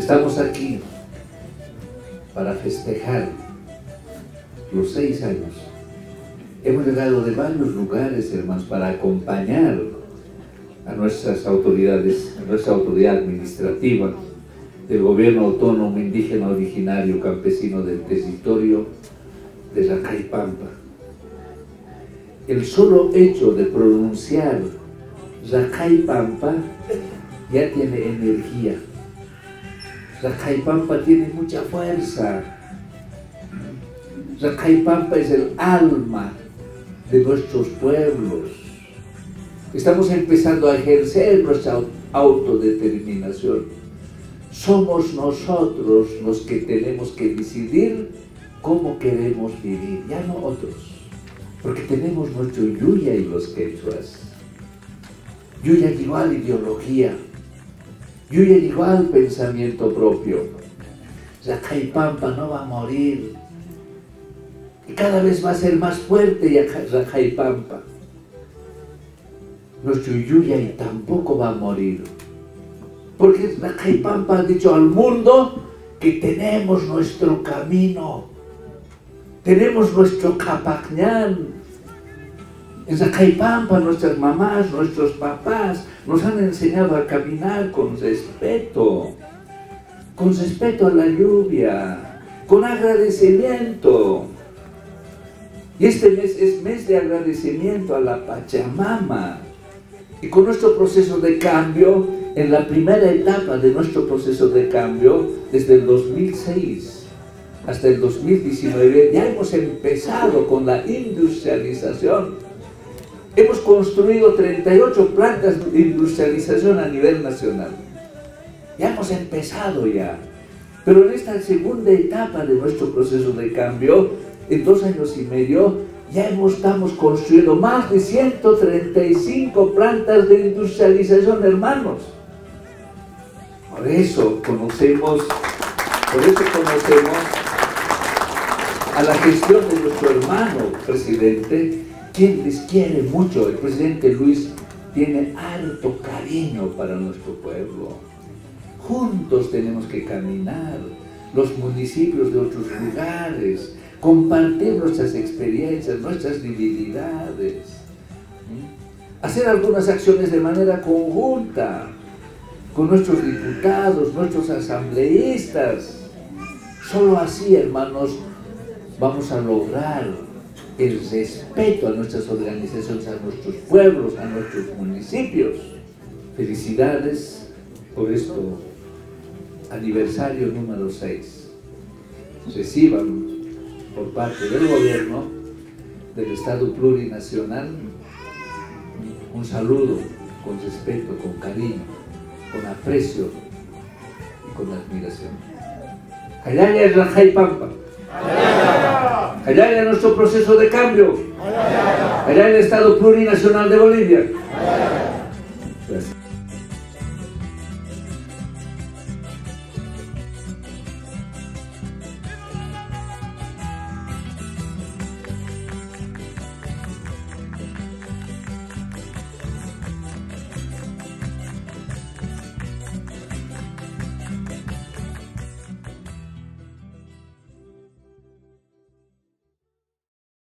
Estamos aquí para festejar los seis años. Hemos llegado de varios lugares, hermanos, para acompañar a nuestras autoridades, a nuestra autoridad administrativa del gobierno autónomo indígena originario campesino del territorio de la Caipampa. El solo hecho de pronunciar Pampa ya tiene energía. Pampa tiene mucha fuerza. Pampa es el alma de nuestros pueblos. Estamos empezando a ejercer nuestra autodeterminación. Somos nosotros los que tenemos que decidir cómo queremos vivir, ya no otros. Porque tenemos nuestro yuya y los quechuas. Yuya llegó a la. Yuya llegó al pensamiento propio. Pampa no va a morir. Y cada vez va a ser más fuerte Pampa nuestro Yuyay tampoco va a morir. Porque la Caipampa ha dicho al mundo que tenemos nuestro camino, tenemos nuestro Capacñán. En la Caipampa nuestras mamás, nuestros papás nos han enseñado a caminar con respeto, con respeto a la lluvia, con agradecimiento. Y este mes es mes de agradecimiento a la Pachamama y con nuestro proceso de cambio, en la primera etapa de nuestro proceso de cambio, desde el 2006 hasta el 2019, ya hemos empezado con la industrialización. Hemos construido 38 plantas de industrialización a nivel nacional. Ya hemos empezado ya. Pero en esta segunda etapa de nuestro proceso de cambio, en dos años y medio, ya estamos construyendo más de 135 plantas de industrialización, hermanos. Por eso conocemos, por eso conocemos a la gestión de nuestro hermano presidente, quien les quiere mucho. El presidente Luis tiene alto cariño para nuestro pueblo. Juntos tenemos que caminar los municipios de otros lugares, compartir nuestras experiencias, nuestras debilidades, hacer algunas acciones de manera conjunta con nuestros diputados, nuestros asambleístas. Solo así, hermanos, vamos a lograr el respeto a nuestras organizaciones, a nuestros pueblos, a nuestros municipios. Felicidades por esto, aniversario número 6. Reciban por parte del gobierno del Estado plurinacional un saludo con respeto, con cariño, con aprecio y con admiración. Es Rajay Pampa. Callaya es nuestro proceso de cambio. Callaya el Estado plurinacional de Bolivia.